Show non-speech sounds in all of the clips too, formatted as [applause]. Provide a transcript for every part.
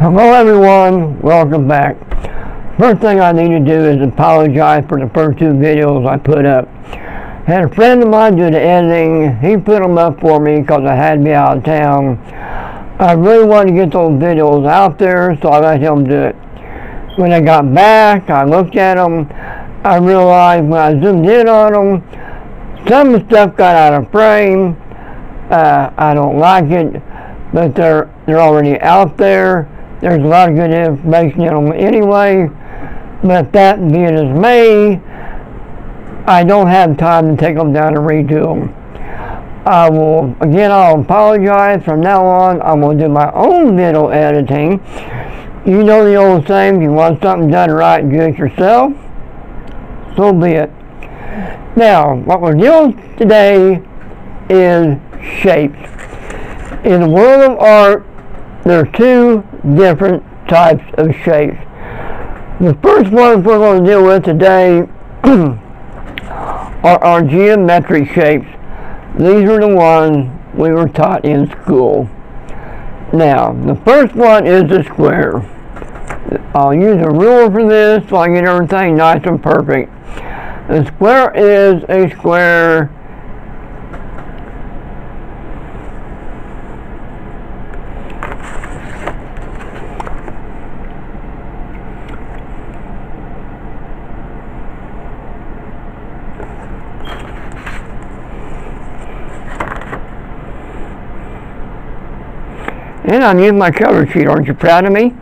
Hello everyone, welcome back. First thing I need to do is apologize for the first two videos I put up. Had a friend of mine do the editing, he put them up for me because I had to be out of town. I really wanted to get those videos out there, so I let him do it. When I got back, I looked at them, I realized when I zoomed in on them, some of the stuff got out of frame. Uh, I don't like it, but they're, they're already out there there's a lot of good information in them anyway, but that being as may, I don't have time to take them down and redo them. I will, again, I'll apologize. From now on, I'm going to do my own video editing. You know the old saying, if you want something done right, do it yourself. So be it. Now, what we're doing today is shapes. In the world of art, there are two different types of shapes. The first ones we're going to deal with today [clears throat] are our geometric shapes. These are the ones we were taught in school. Now, the first one is the square. I'll use a ruler for this so I get everything nice and perfect. The square is a square And I'm using my cover sheet. Aren't you proud of me?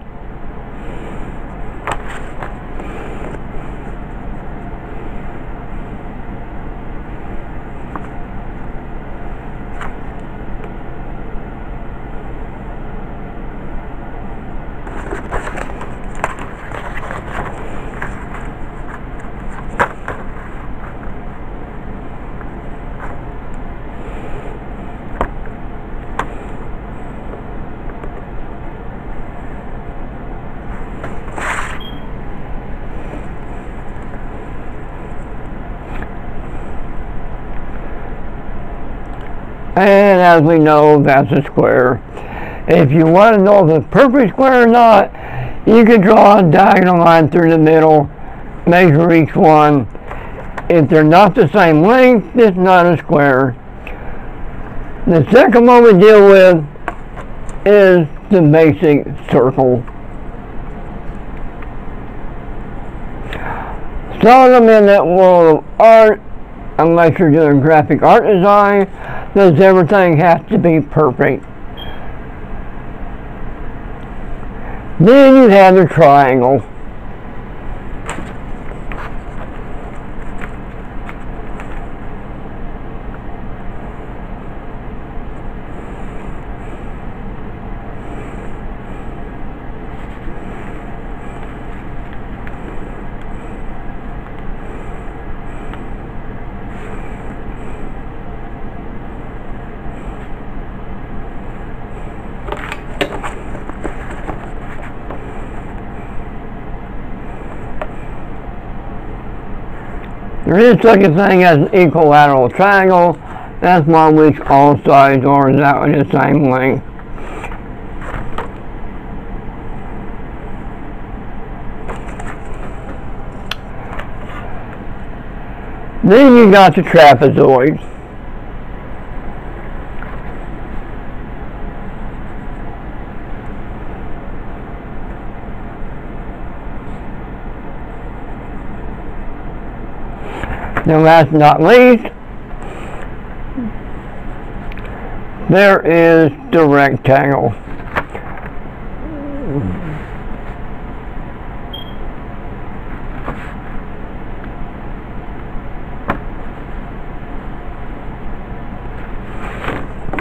And as we know, that's a square. If you want to know if it's a perfect square or not, you can draw a diagonal line through the middle, measure each one. If they're not the same length, it's not a square. The second one we deal with is the basic circle. Seldom in that world of art, unless you're doing graphic art design, does everything have to be perfect. Then you have the triangle. There is such a thing as an equilateral triangle. That's one which all sides are exactly the same length. Then you got the trapezoid. Now last but not least, there is the rectangle.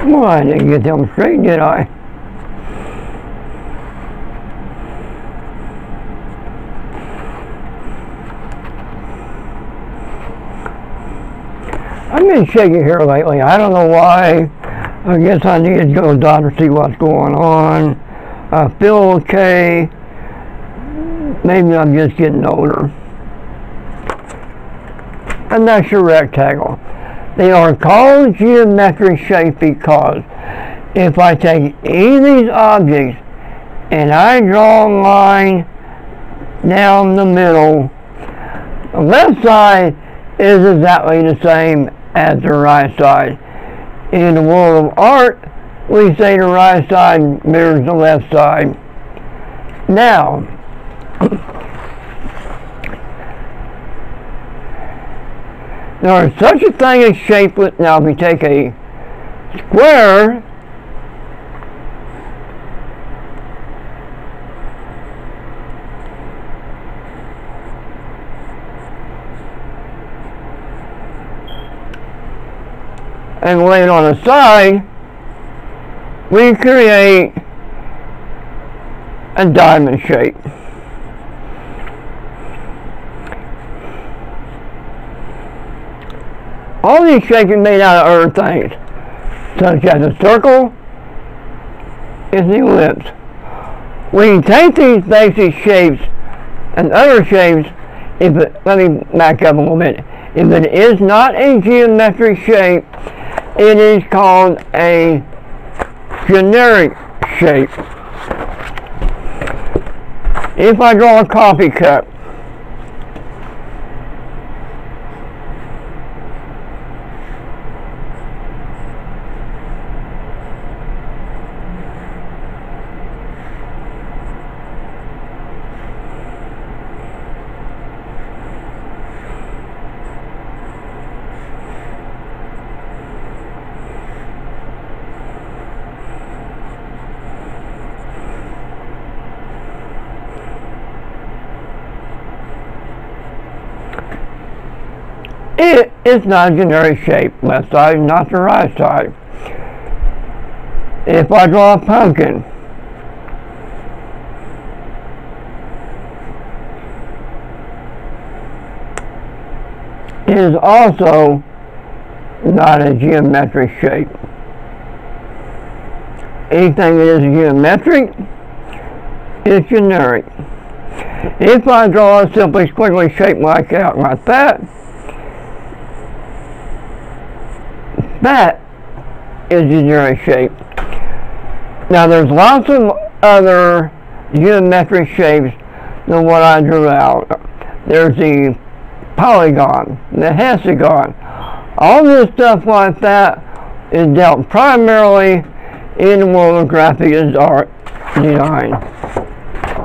Well, I didn't get them straight, did I? Been shaky here lately. I don't know why. I guess I need to go doctor to see what's going on. I feel okay. Maybe I'm just getting older. And that's your rectangle. They are called geometric shape because if I take any of these objects and I draw a line down the middle. The left side is exactly the same as the right side. In the world of art, we say the right side mirrors the left side. Now, [coughs] there is such a thing as shapelet. Now, if we take a square and lay it on the side, we create a diamond shape. All these shapes are made out of earth things, such as a circle is the ellipse. You take these basic shapes and other shapes, if it, let me back up a little bit. If it is not a geometric shape, it is called a generic shape. If I draw a coffee cup, It is not a generic shape. Left side, not the right side. If I draw a pumpkin, it is also not a geometric shape. Anything that is geometric is generic. If I draw a simply squiggly shape like like that, that is generic shape. Now there's lots of other geometric shapes than what I drew out. There's the polygon, the hexagon. All this stuff like that is dealt primarily in the world of graphic art design.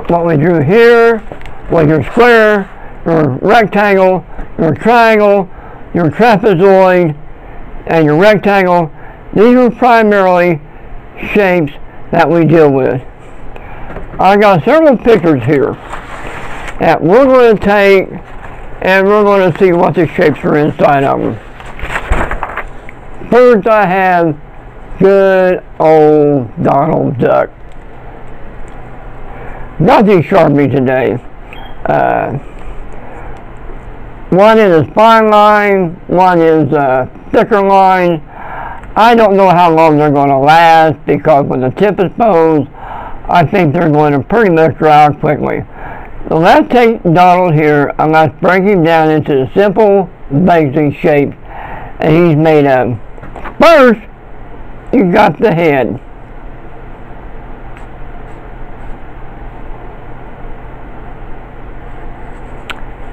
What we drew here was your square, your rectangle, your triangle, your trapezoid, and your rectangle, these are primarily shapes that we deal with. I got several pictures here that we're going to take and we're going to see what the shapes are inside of them. First I have good old Donald Duck. Got these Sharpie today. Uh, one is a fine line, one is a thicker line. I don't know how long they're going to last because when the tip is posed, I think they're going to pretty much dry out quickly. So let's take Donald here and let's break him down into the simple basic shape that he's made of. First, you got the head.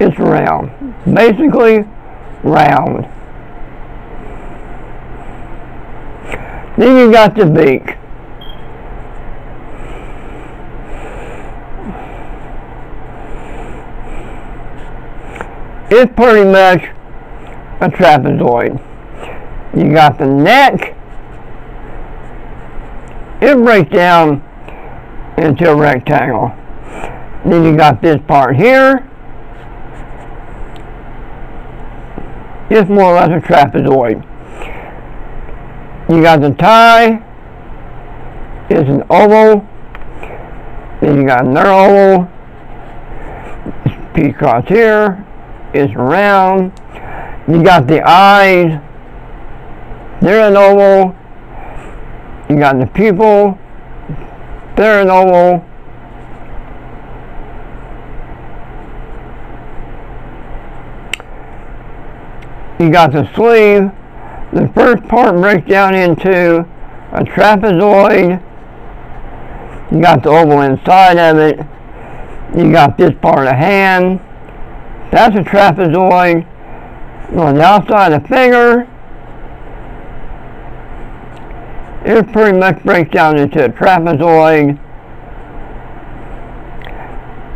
It's round. Basically, round. Then you got the beak. It's pretty much a trapezoid. You got the neck. It breaks down into a rectangle. Then you got this part here. It's more or less a trapezoid. You got the tie. It's an oval. Then you got another oval. Across here. It's round. You got the eyes. They're an oval. You got the pupil. They're an oval. you got the sleeve. The first part breaks down into a trapezoid, You got the oval inside of it. You got this part of hand. That's a trapezoid. On the outside of the finger, it pretty much breaks down into a trapezoid.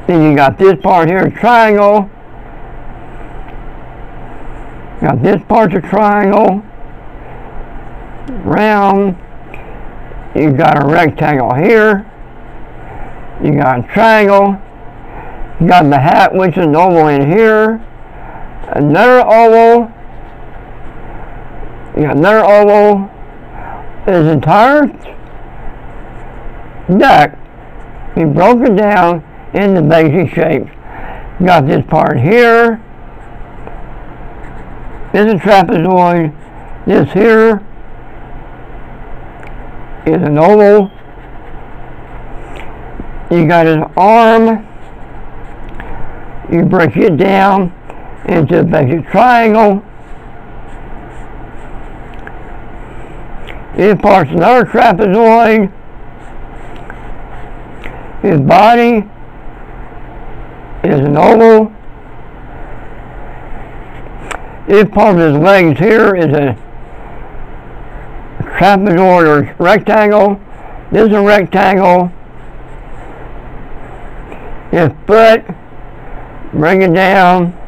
Then you got this part here, a triangle. Got this part's a triangle. Round. You got a rectangle here. You got a triangle. You got the hat, which is an oval in here. Another oval. You got another oval. His entire deck, he broken down into basic shapes. You got this part here. This is trapezoid. This here is an oval. You got his arm. You break it down into a basic triangle. This part's another trapezoid. His body is an oval. This part of his legs here is a trapezoid or rectangle. This is a rectangle. His foot, bring it down.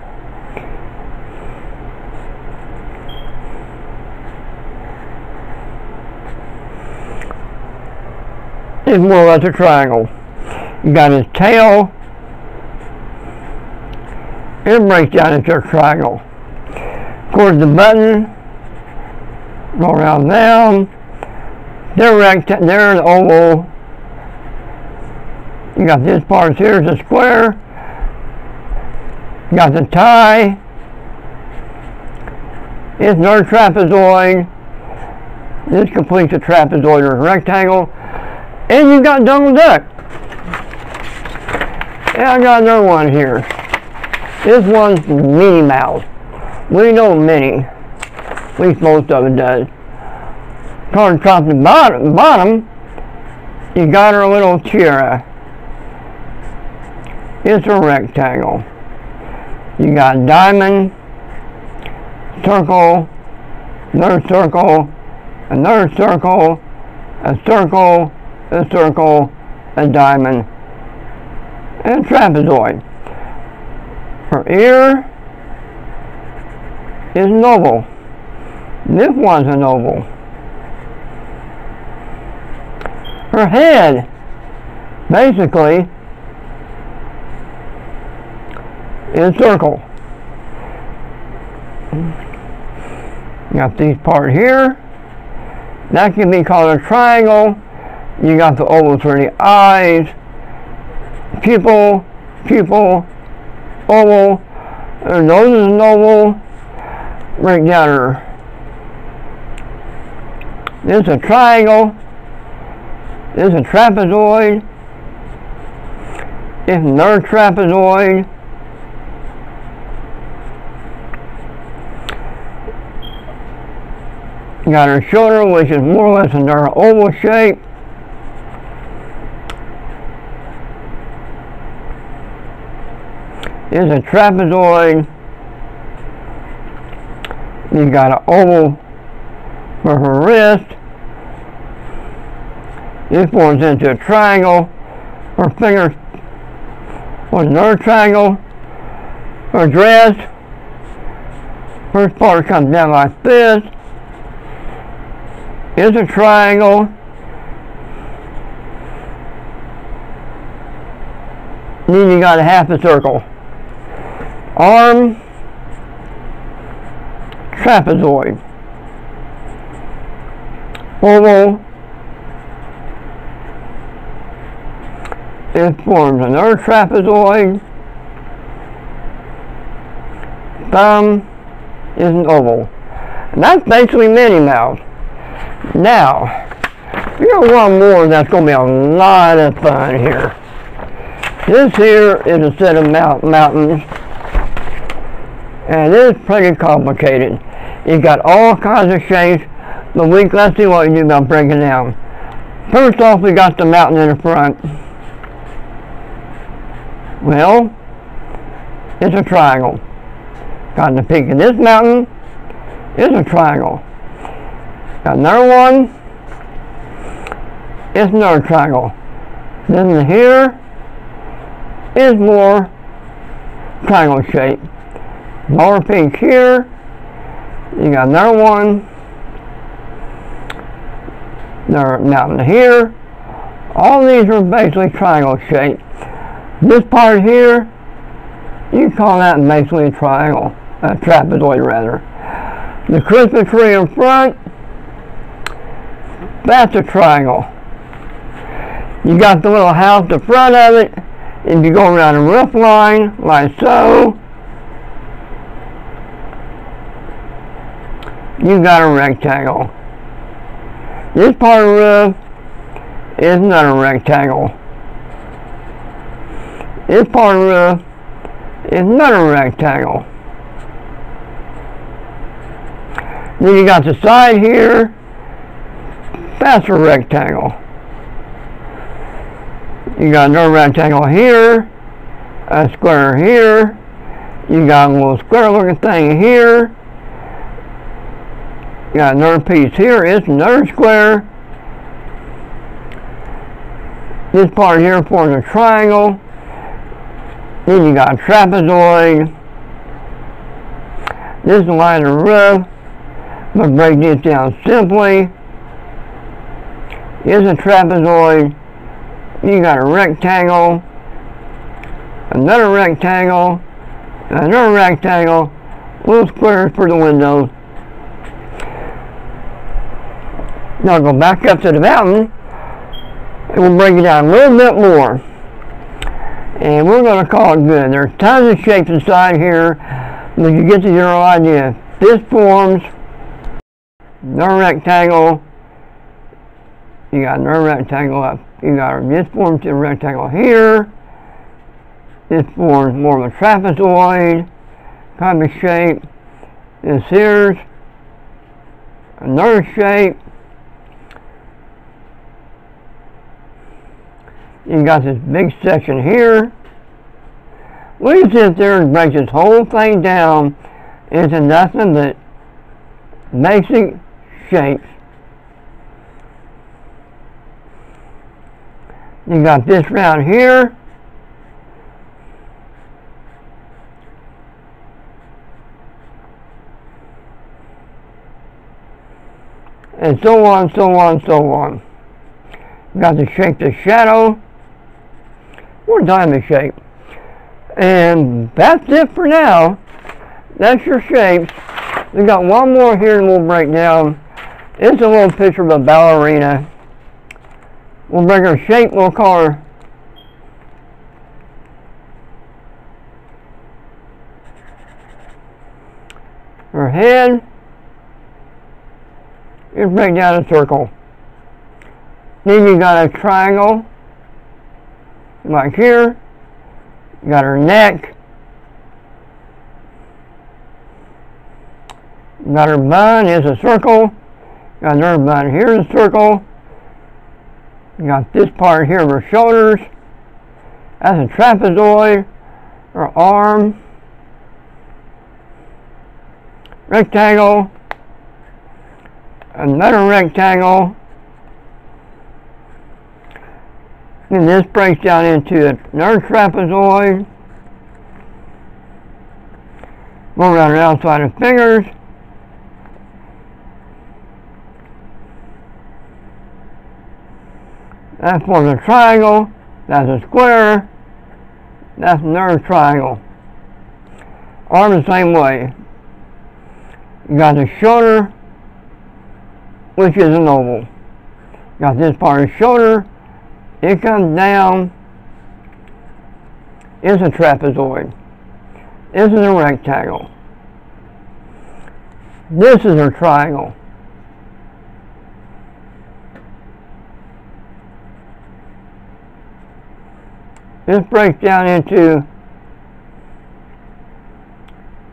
It's more or less a triangle. You got his tail. It breaks down into a triangle. Of course, the button, go around them. They're rectangle, they're an oval. You got this part here is a square. You got the tie. It's another trapezoid. This completes a trapezoid or a rectangle. And you got Donald Duck. And I got another one here. This one's Minnie Mouse. We know Minnie. Least most of it does. Card top the bottom, bottom, you got her little tiara. It's a rectangle. You got diamond, circle, another circle, another circle, a circle, a circle, a diamond, and a trapezoid. Her ear is oval. This one's an oval. Her head, basically, is a circle. got these part here. That can be called a triangle you got the oval for the eyes, pupil, pupil, oval, her nose is an oval, right down her. This is a triangle, this is a trapezoid, this is another trapezoid, got her shoulder, which is more or less another oval shape. is a trapezoid. You got an oval for her wrist. This forms into a triangle. Her fingers was another triangle. Her dress. First part comes down like this. Is a triangle. Then you got a half a circle arm trapezoid oval it forms another trapezoid thumb is an oval. And that's basically Minnie Mouse. Now here's one more that's going to be a lot of fun here. This here is a set of mountains and it is pretty complicated. You got all kinds of shapes, but week. let's see what you do about breaking down. First off, we got the mountain in the front. Well, it's a triangle. Got the peak of this mountain is a triangle. Got another one, it's another triangle. Then the here is more triangle shape. More peak here. You got another one. Another mountain here. All these are basically triangle shape. This part here, you call that basically a triangle, a trapezoid rather. The Christmas tree in front, that's a triangle. You got the little house in front of it. If you go around the roof line, like so, you got a rectangle. This part of the roof is not a rectangle. This part of the roof is not a rectangle. Then you got the side here, that's a rectangle. You got another rectangle here, a square here, you got a little square looking thing here, got another piece here, it's another square. This part here forms a triangle. Then you got a trapezoid. This is of the roof. But break this down simply. Is a trapezoid. You got a rectangle, another rectangle, another rectangle, little squares for the windows. Now go back up to the mountain and we'll break it down a little bit more. And we're going to call it good. There's tons of shapes inside here, but you get the general idea. This forms no rectangle. You got no rectangle up. You got this forms a rectangle here. This forms more of a trapezoid kind of shape. This here's another shape. You got this big section here. We sit there and break this whole thing down into nothing but basic shapes. You got this round here. And so on, so on, so on. Got the shape the shadow. Or diamond shape. And that's it for now. That's your shapes. We got one more here and we'll break down it's a little picture of a ballerina. We'll break her shape, we'll call her her head. Just break down a circle. Then you got a triangle, like here. Got her neck. Got her bun is a circle. Got another bun here is a circle. Got this part here of her shoulders. That's a trapezoid. Her arm. Rectangle. Another rectangle. And this breaks down into another trapezoid. Go around the outside of fingers. That forms a triangle. That's a square. That's another triangle. Arm the same way. You got the shoulder, which is an oval. Got this part of the shoulder. It comes down. It's a trapezoid. This is a rectangle. This is a triangle. This breaks down into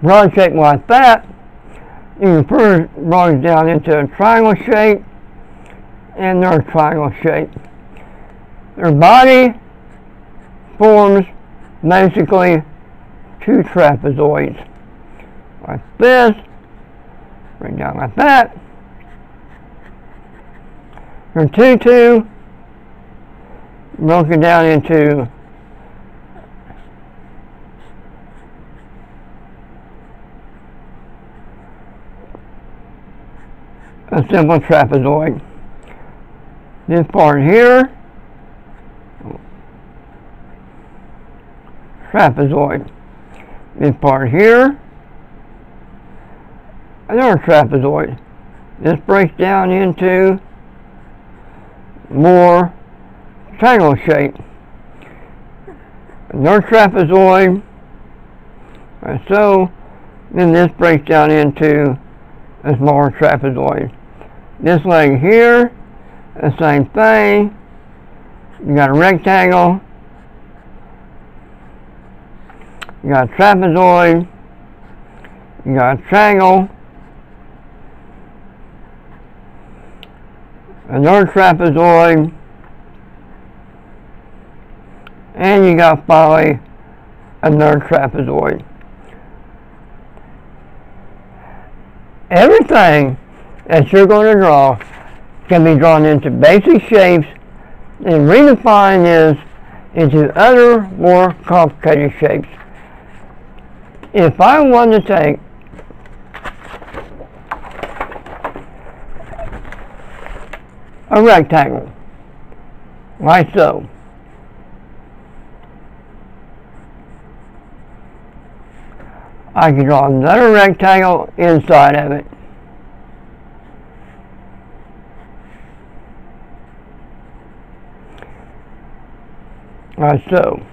broad shape like that. You can further broaden down into a triangle shape. and their triangle shape. Their body forms basically two trapezoids. Like this, right down like that. Their two-two broken down into a simple trapezoid. This part here, trapezoid. This part here, another trapezoid. This breaks down into more triangle shape. Another trapezoid, like so, then this breaks down into a smaller trapezoid. This leg here, the same thing. You got a rectangle. You got a trapezoid. You got a triangle. Another trapezoid. And you got finally another trapezoid. Everything that you're going to draw can be drawn into basic shapes and redefined is into other more complicated shapes. If I want to take a rectangle, like so, I can draw another rectangle inside of it. Like so.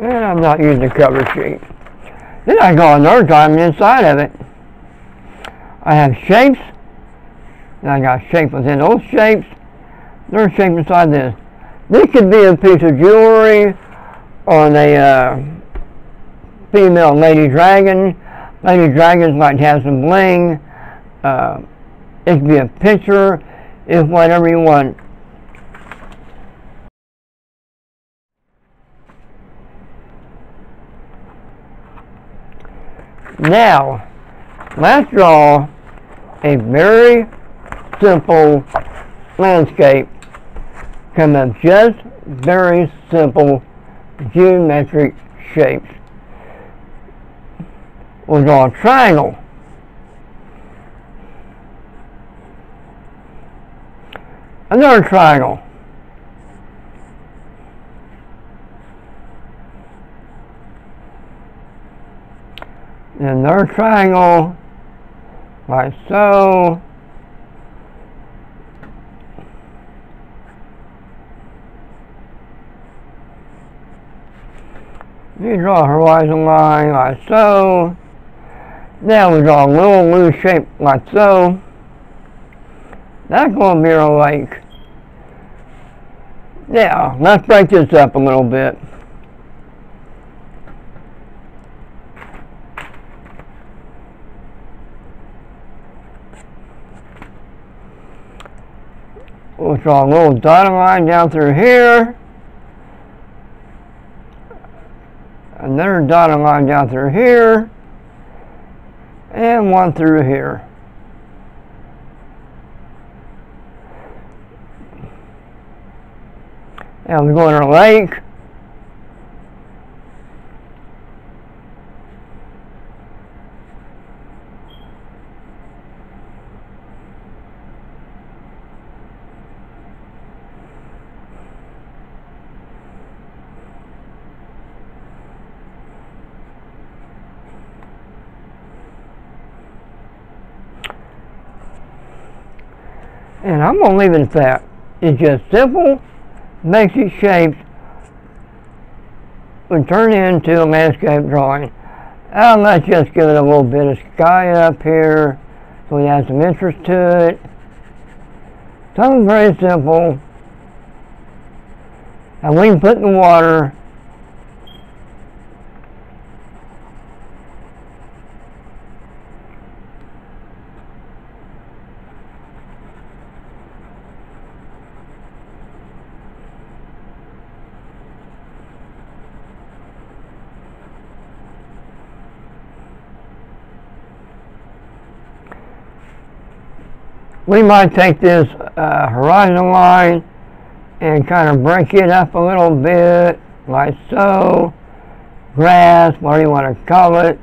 And I'm not using the cover sheet. Then I go another diamond inside of it. I have shapes. Then I got shapes within those shapes. There's shape inside this. This could be a piece of jewelry on a uh, female lady dragon Lady Dragons might have some bling. Uh, it could be a picture. It's whatever you want. Now, let's draw a very simple landscape come of just very simple geometric shapes we'll draw a triangle. Another triangle. Another triangle, like so. You draw a horizon line like so. Now we draw a little loose shape like so. That's going to be our lake. Now, let's break this up a little bit. We'll draw a little dotted line down through here. Another dotted line down through here and one through here. And we go in our lake. And I'm to leave it at that. It's just simple, basic shapes would turn into a landscape drawing. And let's just give it a little bit of sky up here so we have some interest to it. Something very simple. And we can put in the water we might take this uh, horizon line and kind of break it up a little bit like so grass whatever you want to call it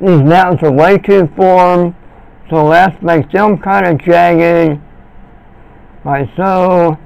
These mountains are way too formed, so let's make them kind of jagged, like so.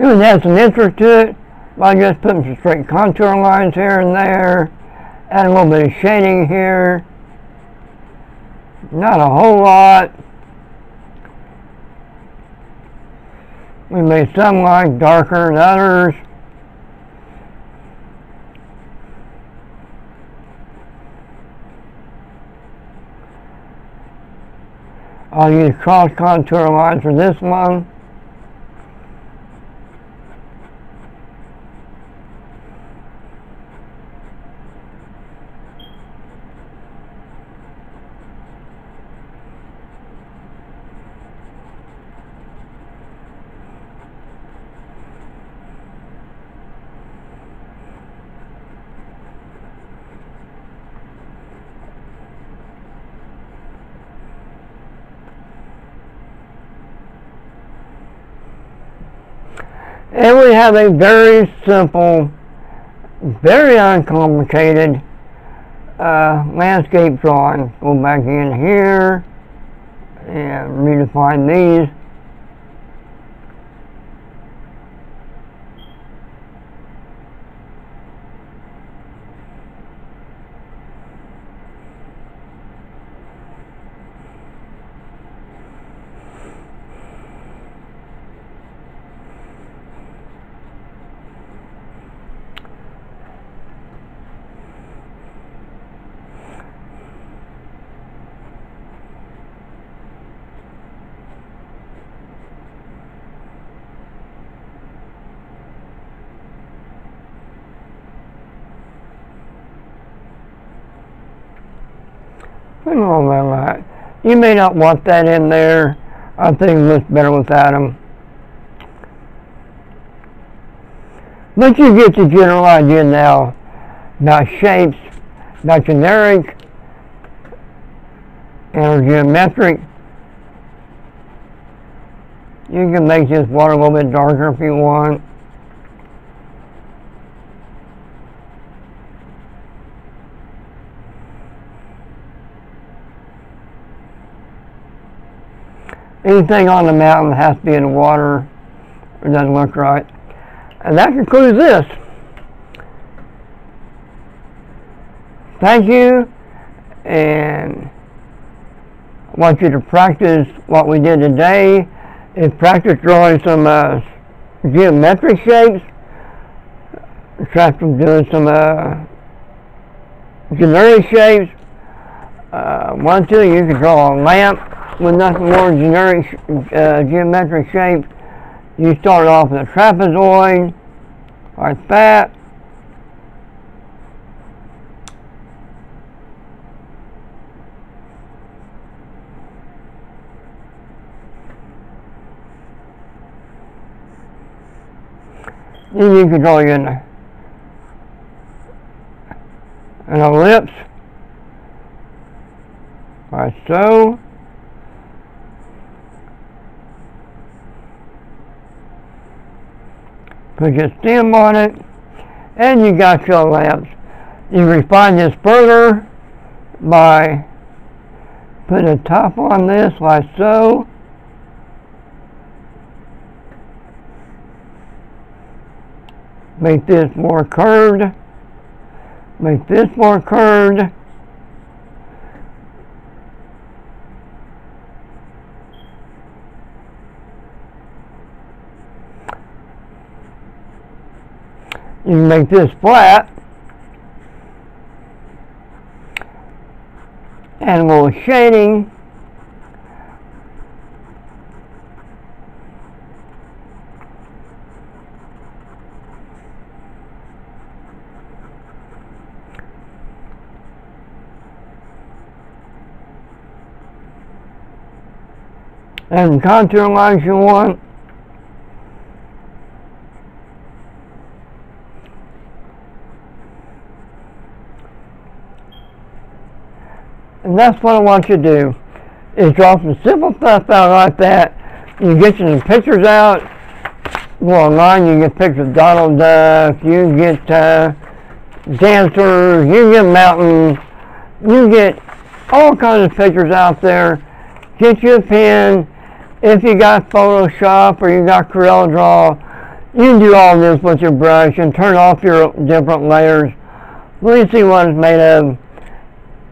It add some interest to it by just putting some straight contour lines here and there, add a little bit of shading here. Not a whole lot. We made some lines darker than others. I'll use cross contour lines for this one. And we have a very simple, very uncomplicated uh, landscape drawing. Go back in here and redefine these. Wrong with that. You may not want that in there. I think it looks better without them. But you get the general idea now about shapes, about generic and geometric. You can make this water a little bit darker if you want. Anything on the mountain has to be in the water. It doesn't look right. And that concludes this. Thank you, and I want you to practice what we did today. And practice drawing some uh, geometric shapes. Try Practice doing some uh, generic shapes. Uh, one, two, you can draw a lamp with nothing more generic uh, geometric shape. You start off with a trapezoid, like that. Then you can draw your and ellipse, like so. Put your stem on it, and you got your lamps. You refine this further by putting a top on this like so. Make this more curved. Make this more curved. You can make this flat. And little shading. and contour lines you want. And that's what I want you to do, is draw some simple stuff out like that. You get some pictures out, go online, you get pictures of Donald Duck, you get uh, dancers, you get mountains, you get all kinds of pictures out there. Get you a pen, if you got Photoshop or you got Corel Draw, you can do all this with your brush and turn off your different layers. Let me see what it's made of.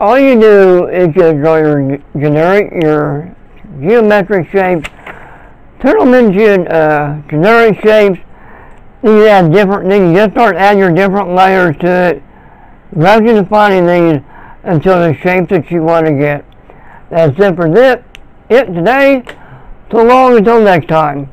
All you do is just draw your generic, your geometric shapes, turn them into uh, generic shapes. Then you add different, then you just start adding your different layers to it, gradually defining these until the shape that you want to get. That's it for this, it today. So long until next time.